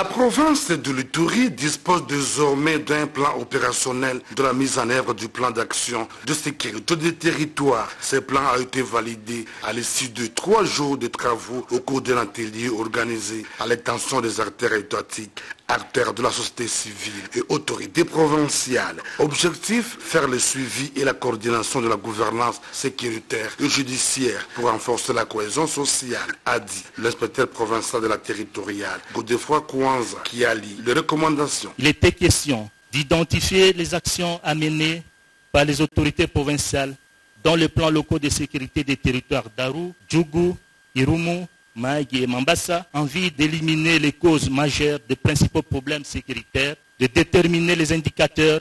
La province de l'Itourie dispose désormais d'un plan opérationnel de la mise en œuvre du plan d'action de sécurité des territoires. Ce plan a été validé à l'issue de trois jours de travaux au cours d'un atelier organisé à l'extension des artères étatiques acteurs de la société civile et autorités provinciales. Objectif, faire le suivi et la coordination de la gouvernance sécuritaire et judiciaire pour renforcer la cohésion sociale, a dit l'inspecteur provincial de la territoriale, Godefroy Kouanza, qui a lu les recommandations. Il était question d'identifier les actions à mener par les autorités provinciales dans le plan locaux de sécurité des territoires d'Aru, Djougou, Irumu, Maïgi et Mambasa, en vue d'éliminer les causes majeures des principaux problèmes sécuritaires, de déterminer les indicateurs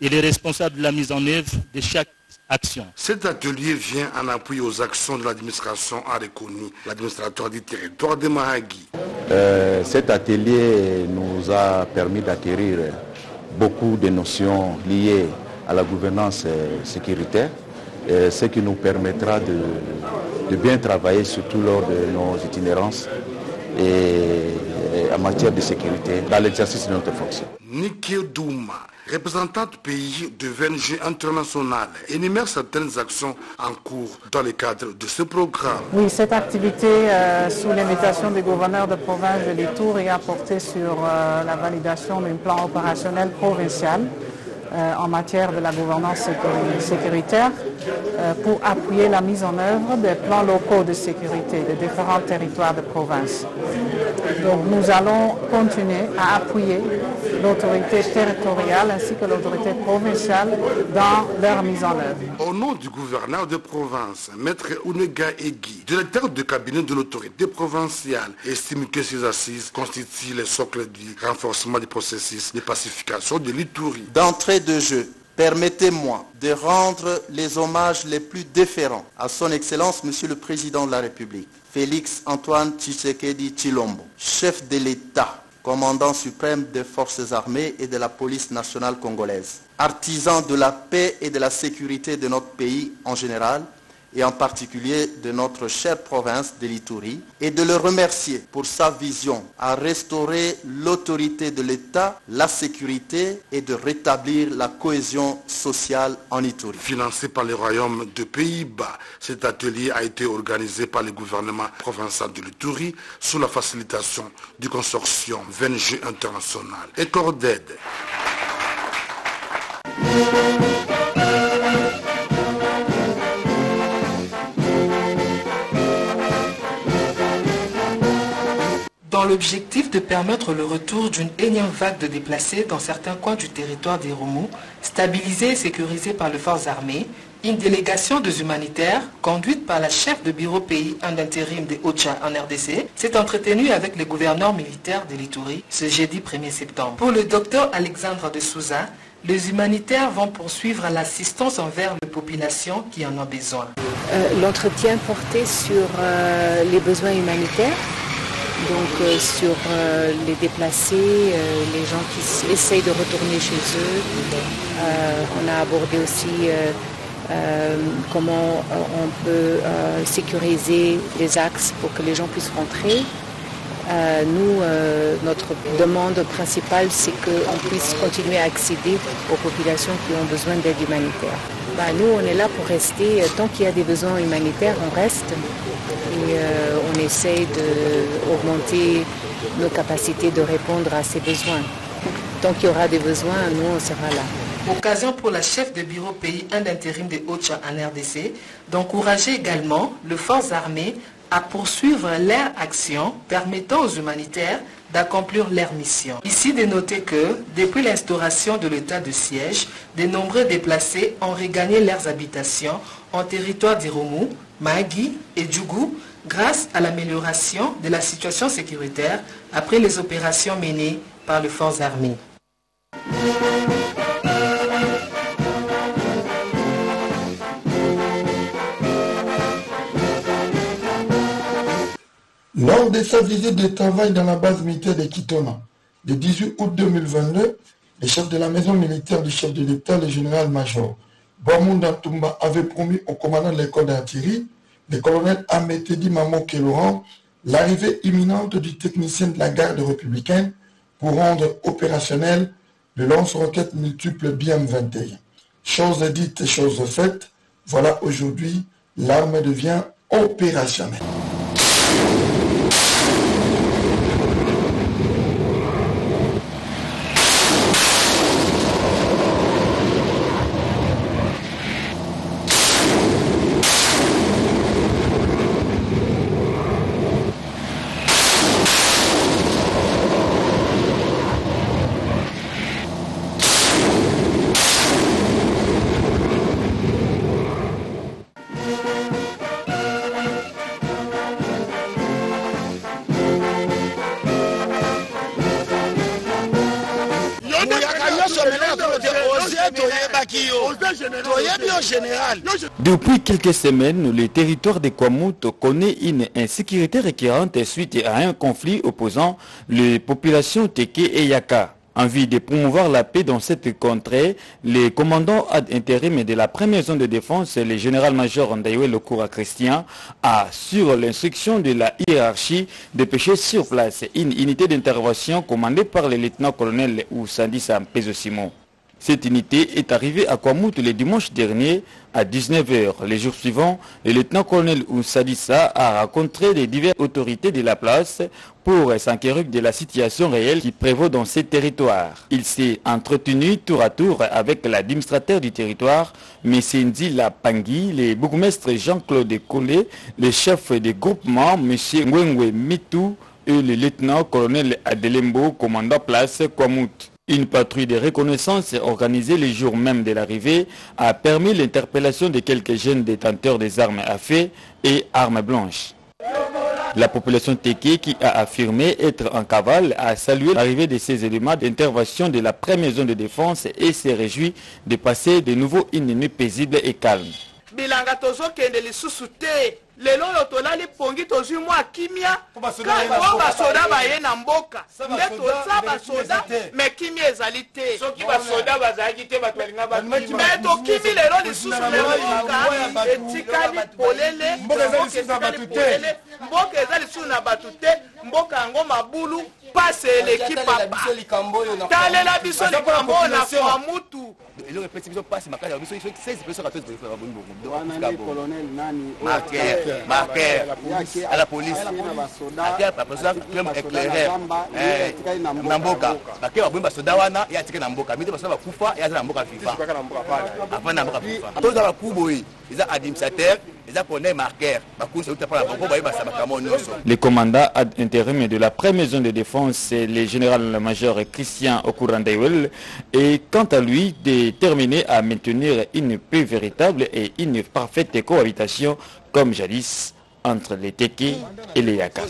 et les responsables de la mise en œuvre de chaque action. Cet atelier vient en appui aux actions de l'administration, a reconnu l'administrateur du territoire de Mahagi. Euh, cet atelier nous a permis d'acquérir beaucoup de notions liées à la gouvernance euh, sécuritaire, ce qui nous permettra de, de bien travailler surtout lors de nos itinérances et, en matière de sécurité dans l'exercice de notre fonction. Niki Douma, représentante pays de VNG international, énumère certaines actions en cours dans le cadre de ce programme. Oui, cette activité, euh, sous l'invitation du gouverneur de province de Litour, est apportée sur euh, la validation d'un plan opérationnel provincial euh, en matière de la gouvernance sécuritaire euh, pour appuyer la mise en œuvre des plans locaux de sécurité des différents territoires de province. Donc nous allons continuer à appuyer l'autorité territoriale ainsi que l'autorité provinciale dans leur mise en œuvre. Au nom du gouverneur de province, Maître Unega Egui, directeur de cabinet de l'autorité provinciale, estime que ces assises constituent le socle du renforcement du processus de pacification de l'Itourie. D'entrée de jeu, permettez-moi de rendre les hommages les plus déférents à son Excellence Monsieur le Président de la République, Félix Antoine Tshisekedi Chilombo, chef de l'État, commandant suprême des forces armées et de la police nationale congolaise, artisan de la paix et de la sécurité de notre pays en général, et en particulier de notre chère province de l'Itourie, et de le remercier pour sa vision à restaurer l'autorité de l'État, la sécurité et de rétablir la cohésion sociale en Itourie. Financé par le Royaume de Pays-Bas, cet atelier a été organisé par le gouvernement provincial de l'Itourie sous la facilitation du consortium VNG International et Corded. Dans l'objectif de permettre le retour d'une énième vague de déplacés dans certains coins du territoire des Romous, stabilisés et sécurisés par les forces armées, une délégation des humanitaires, conduite par la chef de bureau pays en intérim de OCHA en RDC, s'est entretenue avec le gouverneur militaire de l'Itourie ce jeudi 1er septembre. Pour le docteur Alexandre de Souza, les humanitaires vont poursuivre l'assistance envers les populations qui en ont besoin. Euh, L'entretien portait sur euh, les besoins humanitaires donc euh, sur euh, les déplacés, euh, les gens qui essayent de retourner chez eux. on a abordé aussi comment on peut sécuriser les axes pour que les gens puissent rentrer. nous, notre demande principale, c'est qu'on puisse continuer à accéder aux populations qui ont besoin d'aide humanitaire. Bah, nous, on est là pour rester. Tant qu'il y a des besoins humanitaires, on reste et on essaye d'augmenter nos capacités de répondre à ces besoins. Tant qu'il y aura des besoins, nous, on sera là. Occasion pour la chef de bureau pays un intérim de OCHA en RDC d'encourager également les forces armées à poursuivre leur action permettant aux humanitaires d'accomplir leur mission. Ici de noter que, depuis l'instauration de l'état de siège, de nombreux déplacés ont regagné leurs habitations en territoire d'Iromu, Magui et Djougou grâce à l'amélioration de la situation sécuritaire après les opérations menées par les forces armées. Lors de sa visite de travail dans la base militaire de Kitona, le 18 août 2022, le chef de la maison militaire du chef de l'État, le général-major Boamunda Tumba, avait promis au commandant de l'école d'artillerie, le colonel Ametedi Mamo Laurent, l'arrivée imminente du technicien de la garde républicaine pour rendre opérationnel le lance-roquettes multiple BM21. Chose dite, chose faite, voilà aujourd'hui l'arme devient opérationnelle. Depuis quelques semaines, le territoire de Kwamout connaît une insécurité récurrente suite à un conflit opposant les populations Teke et Yaka. En vue de promouvoir la paix dans cette contrée, les commandants ad intérim de la première zone de défense, le général-major Ndaïwe Lokura Christian, a, sur l'instruction de la hiérarchie, dépêché sur place une unité d'intervention commandée par le lieutenant-colonel Oussandissa Pezo Simon. Cette unité est arrivée à Kwamout le dimanche dernier à 19h. Les jours suivants, le lieutenant-colonel Oussadissa a rencontré les diverses autorités de la place pour s'enquérir de la situation réelle qui prévaut dans ces territoires. Il s'est entretenu tour à tour avec l'administrateur du territoire, M. Ndi Lapangui, le bourgmestre Jean-Claude Collet, le chef de groupement, M. Ngwengwe Mitou et le lieutenant-colonel Adelembo, commandant place Kwamout. Une patrouille de reconnaissance organisée le jour même de l'arrivée a permis l'interpellation de quelques jeunes détenteurs des armes à feu et armes blanches. La population Teke qui a affirmé être en cavale a salué l'arrivée de ces éléments d'intervention de la première zone de défense et s'est réjoui de passer de nouveau une nuit paisible et calme. Bilanga tozokende lisusu te. Lelo oyo tolali pongi tozwi mwa kimia po basoda baye na mboka. Nde toza basoda me kimia ezali te. Soki basoda bazalaki te bato balinga me tokimi lelo lisusu mboka etikali polele. Mboka eza lisusu na bato te. Mboka yango mabulu pasi eleki papa talela biso likambo oyo na kwa mutu eloko epesi biso mpasi makasi biso 16 biso 14 marquer à la police ake basoda même éclaireur na mboka bake baboi basoda wana ye atike na mboka mite basoda bakufa ye aza na mboka fifa afai na mboka fifa toza baku boye eza administrateur Le commandant ad intérim de la première zone de défense, c'est le général-major Christian Okurandaiwel, est quant à lui déterminé à maintenir une paix véritable et une parfaite cohabitation comme jadis entre les Teke et les Yaka.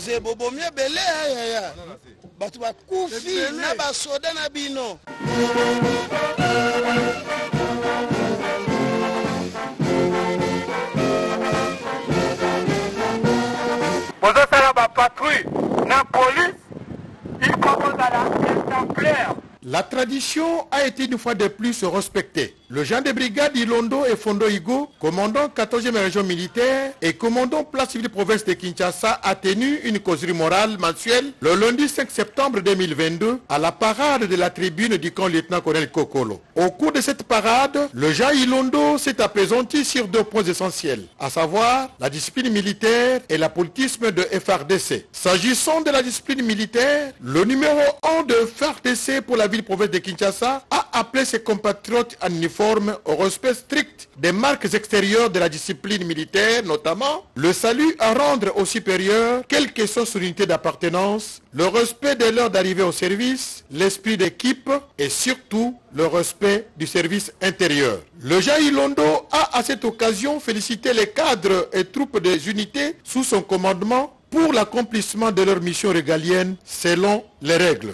La tradition a été une fois de plus respectée. Le genre de brigade Ilondo et Fondo Igo, commandant 14e région militaire et commandant place civile province de Kinshasa, a tenu une causerie morale mensuelle le lundi 5 septembre 2022 à la parade de la tribune du camp lieutenant-colonel Kokolo. Au cours de cette parade, le genre Ilondo s'est apaisanti sur deux points essentiels, à savoir la discipline militaire et l'apolitisme de FRDC. S'agissant de la discipline militaire, le numéro 1 de FRDC pour la ville-province de Kinshasa a appelé ses compatriotes en uniforme au respect strict des marques extérieures de la discipline militaire, notamment le salut à rendre aux supérieurs, quelle que soit son unité d'appartenance, le respect de l'heure d'arrivée au service, l'esprit d'équipe et surtout le respect du service intérieur. Le Jaï Londo a à cette occasion félicité les cadres et troupes des unités sous son commandement pour l'accomplissement de leur mission régalienne selon les règles.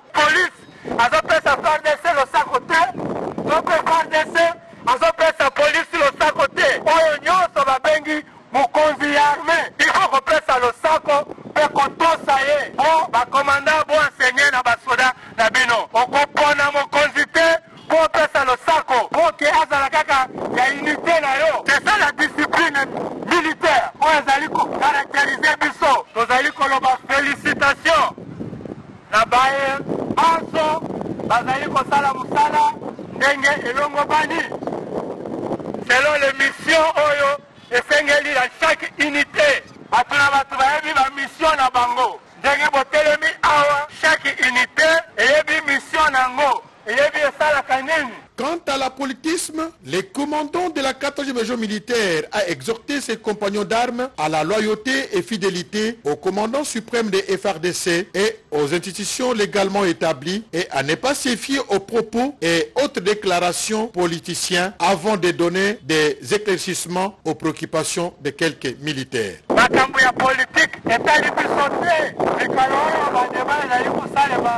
Quant à l'apolitisme, le commandant de la 14e région militaire a exhorté ses compagnons d'armes à la loyauté et fidélité au commandant suprême des FRDC et aux institutions légalement établies et à ne pas se fier aux propos et autres déclarations politiciens avant de donner des éclaircissements aux préoccupations de quelques militaires. Makambo ya politike etali biso te. Likolo oyo badeba ezali kosalema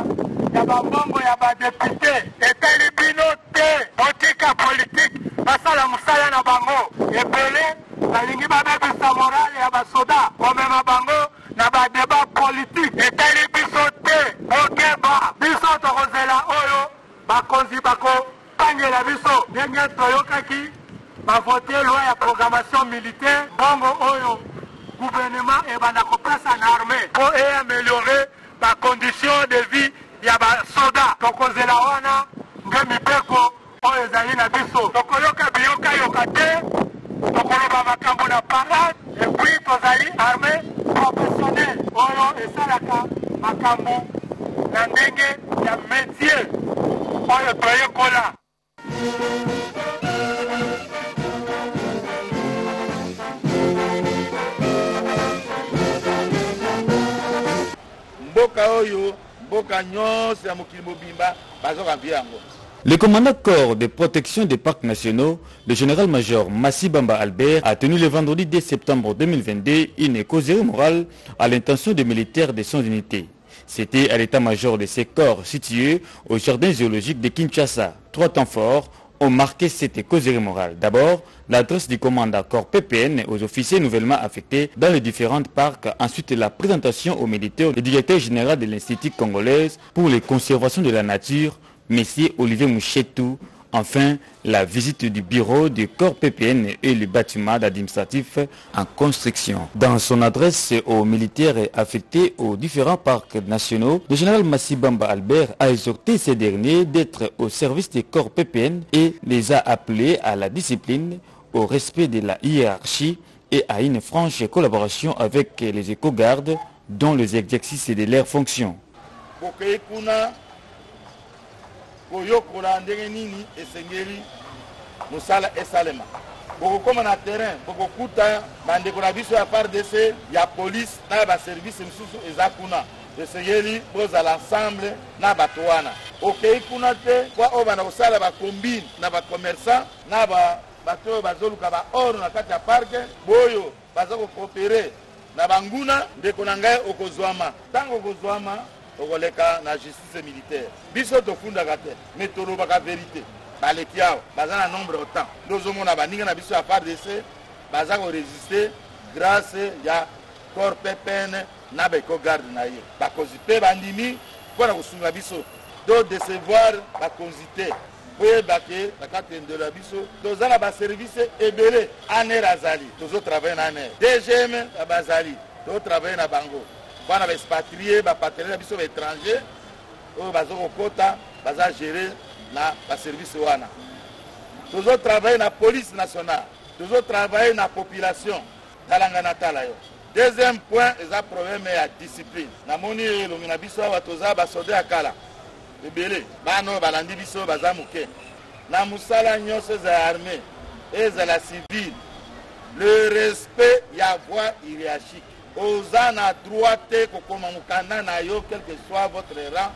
ya bambongo ya badepute etali bino te. Botika politike basala mosala na bango. Ebele balingi babebisa morale ya basoda komema bango na badeba politike etali biso te. Bokeba biso tokozela oyo bakonzi bakopangela biso. Ndenge toyokaki bavote loi ya programmation militaire Le commandant corps de protection des parcs nationaux, le général-major Massi Bamba Albert, a tenu le vendredi 10 septembre 2022 une causerie morale à l'intention des militaires de son unité. C'était à l'état-major de ces corps situés au jardin zoologique de Kinshasa. Trois temps forts ont marqué cette causerie morale. D'abord, l'adresse du commandant corps PPN aux officiers nouvellement affectés dans les différents parcs. Ensuite, la présentation aux militaires du directeur général de l'Institut congolaise pour les conservations de la nature, M. Olivier Mouchetou. Enfin, la visite du bureau du corps PPN et le bâtiment administratif en construction. Dans son adresse aux militaires affectés aux différents parcs nationaux, le général Massibamba Albert a exhorté ces derniers d'être au service des corps PPN et les a appelés à la discipline, au respect de la hiérarchie et à une franche collaboration avec les éco-gardes dans les exercices de leurs fonctions. Koyokola ndenge nini esengeli mosala esalema. Bokokóma na terrain bokokuta bandeko na biso ya fardc ya polise na ya baservice mosusu eza kuna. Esengeli bozala ensemble na bato wana. Okei kuna te kwa oyo banda kosala bacombine na bacommerçant na ba- bato oyo bazoluka baoro na kati ya parke boyo baza kokoopere na banguna ndeko na ngai okozwama. Ntango okozwama okoleka na justice militaire. Biso tofundaka te me tolobaka verité baleki awa baza na nombre autant nde ozomona baninga na biso ya fardc baza koresiste grâce ya corps ppn na baecogarde na ye. Bakonzi mpe bandimi mpo na kosunga biso. To décevoir bakonzi te. Ya ndelo ya biso toza na baservice ebele. Aner azali tozotravaille na aner. Dgm bazali tozotravaille na bango bana baexpatrie bapartenaire na biso baétranger oyo baza kokota baza gere na baservice wana. Tozotravaille na police nationale tozotravaille na population talanga na tala yo deuxième point eza problème ya discipline. Namoni elongi na biso awa toza basoda ya kala. Ebele bana oyo balandi biso baza moke. Na mosala nyonso ezala ya armée ezala civile. Le respect ya voie hiérarchique oza na droit te kokoma mokanda na yo quel que soit votre rang.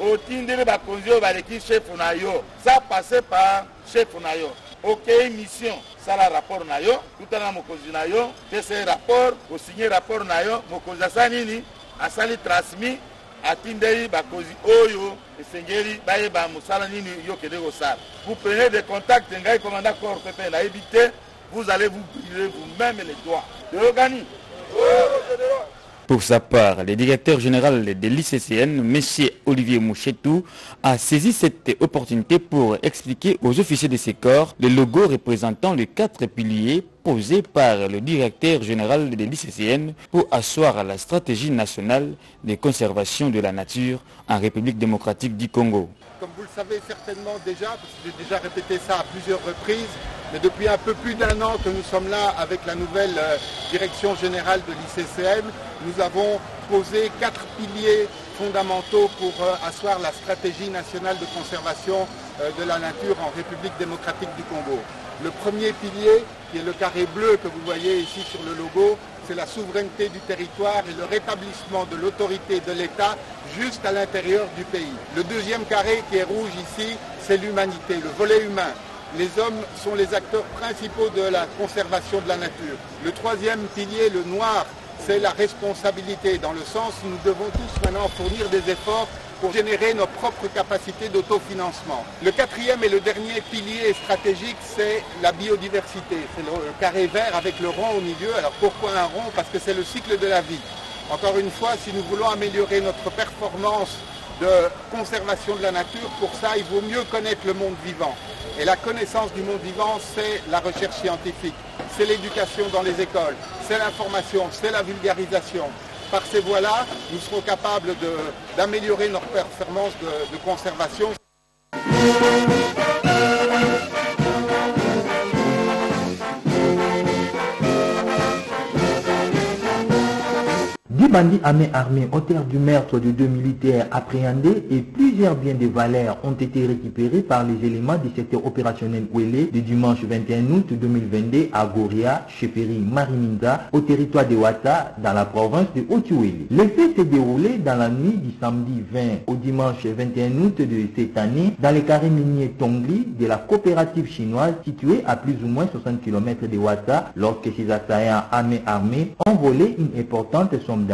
Otindeli bakonzi oyo baleki chefu na yo. Sa passe par chefu na yo. Okei mission sala rapport na yo. Tutana na mokonzi na yo pese rapport osinye rapport na yo. Mokonzi asali nini? Asali transmis atindeli bakonzi oyo esengeli bayeba mosala nini yo kende kosala vous prenez des contacts ngai commanda corps pepe nayebi te vous allez vous brûler vous-même les doigts. Toyokani Pour sa part, le directeur général de l'ICCN, M. Olivier Mouchetou, a saisi cette opportunité pour expliquer aux officiers de ces corps le logo représentant les quatre piliers posés par le directeur général de l'ICCN pour asseoir la stratégie nationale de conservation de la nature en République démocratique du Congo. Comme vous le savez certainement déjà, parce que j'ai déjà répété ça à plusieurs reprises, mais depuis un peu plus d'un an que nous sommes là avec la nouvelle euh, direction générale de l'ICCN, nous avons posé quatre piliers fondamentaux pour euh, asseoir la stratégie nationale de conservation euh, de la nature en République démocratique du Congo. Le premier pilier, qui est le carré bleu que vous voyez ici sur le logo, c'est la souveraineté du territoire et le rétablissement de l'autorité de l'État juste à l'intérieur du pays. Le deuxième carré qui est rouge ici, c'est l'humanité, le volet humain les hommes sont les acteurs principaux de la conservation de la nature. Le troisième pilier, le noir, c'est la responsabilité, dans le sens où nous devons tous maintenant fournir des efforts pour générer nos propres capacités d'autofinancement. Le quatrième et le dernier pilier stratégique, c'est la biodiversité. C'est le carré vert avec le rond au milieu. Alors pourquoi un rond? Parce que c'est le cycle de la vie. Encore une fois, si nous voulons améliorer notre performance de conservation de la nature, pour ça, il vaut mieux connaître le monde vivant. Et la connaissance du monde vivant, c'est la recherche scientifique, c'est l'éducation dans les écoles, c'est l'information, c'est la vulgarisation. Par ces voies-là, nous serons capables d'améliorer notre performance de, de conservation. Dix bandits à main armée, auteurs du meurtre de deux militaires appréhendés et plusieurs biens de valeur ont été récupérés par les éléments du secteur opérationnel Ouélé du dimanche 21 août 2022 à Goria, Cheferi, Mariminda, au territoire de Ouata, dans la province de Otuwele. Les faits s'est déroulé dans la nuit du samedi 20 au dimanche 21 août de cette année dans les carrés miniers Tongli de la coopérative chinoise située à plus ou moins 60 km de Ouata lorsque ces assaillants main armée ont volé une importante somme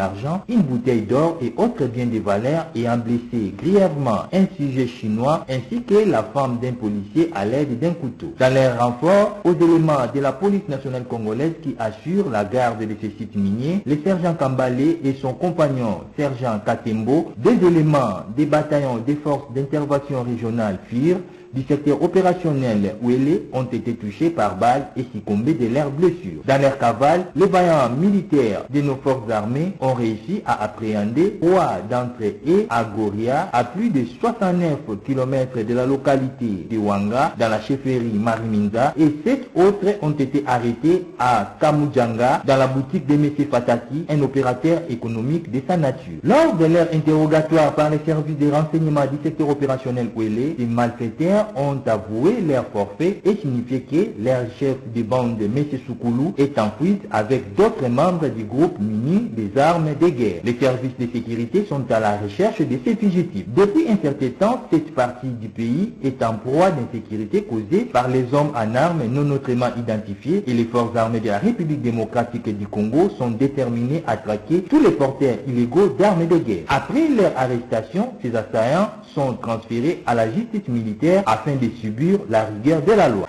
une bouteille d'or et autres biens de valeur ayant blessé grièvement un sujet chinois ainsi que la femme d'un policier à l'aide d'un couteau. Dans leur renfort, aux éléments de la police nationale congolaise qui assure la garde de ce site minier, le sergent Kambale et son compagnon sergent Katembo, des éléments des bataillons des forces d'intervention régionale FIR, du secteur opérationnel Ouélé ont été touchés par balles et succombés de leurs blessures. Dans leur cavale, les vaillants militaires de nos forces armées ont réussi à appréhender trois d'entre eux à Goria, à plus de 69 km de la localité de Wanga, dans la chefferie Mariminda, et sept autres ont été arrêtés à Kamujanga, dans la boutique de M. Fataki, un opérateur économique de sa nature. Lors de leur interrogatoire par les services de renseignement du secteur opérationnel Ouélé, les malfaiteurs ont avoué leur forfait et signifié que leur chef de bande, M. Soukoulou, est en fuite avec d'autres membres du groupe muni des armes de guerre. Les services de sécurité sont à la recherche de ces fugitifs. Depuis un certain temps, cette partie du pays est en proie d'insécurité causée par les hommes en armes non autrement identifiés et les forces armées de la République démocratique du Congo sont déterminées à traquer tous les porteurs illégaux d'armes de guerre. Après leur arrestation, ces assaillants sont transférés à la justice militaire afin de subir la rigueur de la loi.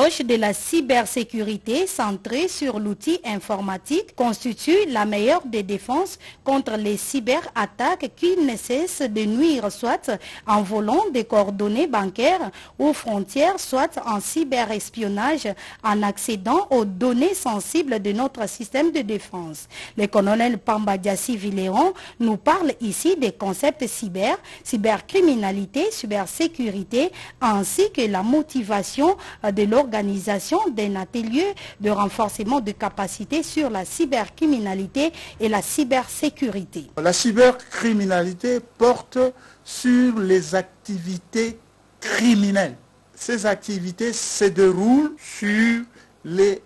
Approche de la cybersécurité centrée sur l'outil informatique constitue la meilleure des défenses contre les cyberattaques qui ne cessent de nuire soit en volant des coordonnées bancaires ou frontières, soit en cyberespionnage en accédant aux données sensibles de notre système de défense. Le colonel Pambadiassi Villéon nous parle ici des concepts cyber, cybercriminalité, cybersécurité, ainsi que la motivation de l'organisation d'un atelier de renforcement de capacités sur la cybercriminalité et la cybersécurité. La cybercriminalité porte sur les activités criminelles. Ces activités se déroulent sur les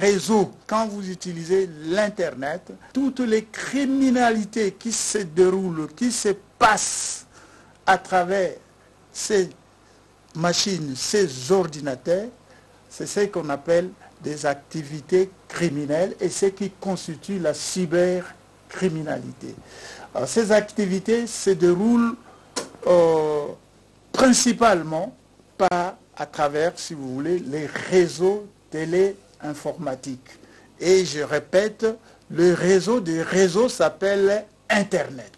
réseaux. Quand vous utilisez l'Internet, toutes les criminalités qui se déroulent, qui se passent à travers ces machines, ces ordinateurs, c'est ce qu'on appelle des activités criminelles et ce qui constitue la cybercriminalité. Ces activités se déroulent euh, principalement par, à travers, si vous voulez, les réseaux télé-informatiques. Et je répète, le réseau des réseaux s'appelle Internet.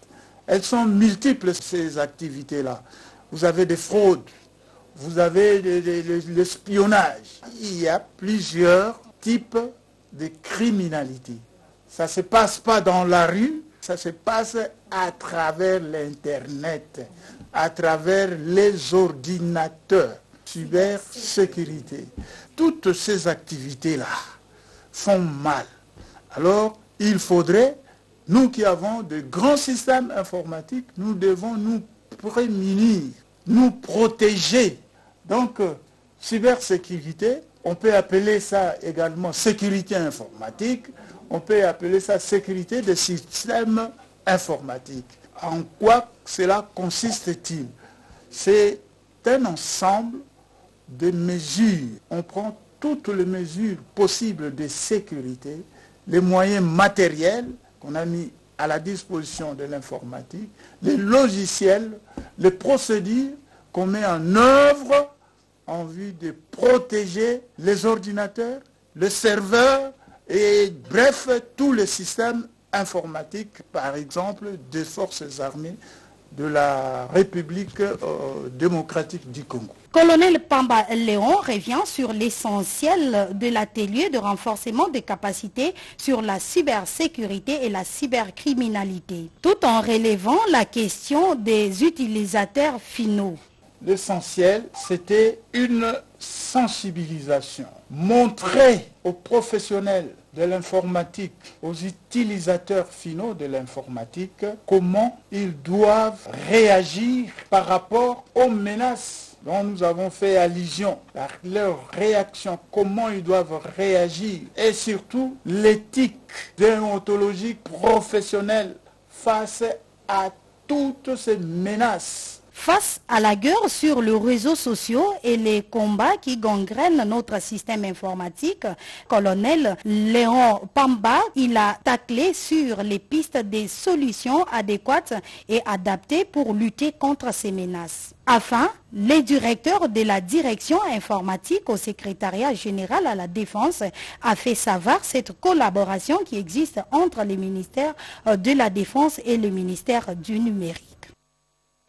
Elles sont multiples, ces activités-là. Vous avez des fraudes, vous avez l'espionnage. Il y a plusieurs types de criminalité. Ça ne se passe pas dans la rue, ça se passe à travers l'Internet, à travers les ordinateurs, cybersécurité. Toutes ces activités-là font mal. Alors, il faudrait, nous qui avons de grands systèmes informatiques, nous devons nous prémunir, nous protéger. Donc, euh, cybersécurité, on peut appeler ça également sécurité informatique, on peut appeler ça sécurité des systèmes informatiques. En quoi cela consiste-t-il? C'est un ensemble de mesures. On prend toutes les mesures possibles de sécurité, les moyens matériels qu'on a mis à la disposition de l'informatique, les logiciels, les procédures qu'on met en œuvre en vue de protéger les ordinateurs, les serveurs et bref, tous les systèmes informatiques, par exemple, des forces armées de la République euh, démocratique du Congo. Colonel Pamba Léon revient sur l'essentiel de l'atelier de renforcement des capacités sur la cybersécurité et la cybercriminalité, tout en relevant la question des utilisateurs finaux. L'essentiel, c'était une sensibilisation, montrer aux professionnels de l'informatique, aux utilisateurs finaux de l'informatique, comment ils doivent réagir par rapport aux menaces dont nous avons fait allusion, leur réaction, comment ils doivent réagir, et surtout l'éthique déontologique professionnelle face à toutes ces menaces Face à la guerre sur les réseaux sociaux et les combats qui gangrènent notre système informatique, colonel Léon Pamba, il a taclé sur les pistes des solutions adéquates et adaptées pour lutter contre ces menaces. Enfin, les directeurs de la direction informatique au secrétariat général à la défense a fait savoir cette collaboration qui existe entre les ministères de la défense et le ministère du numérique.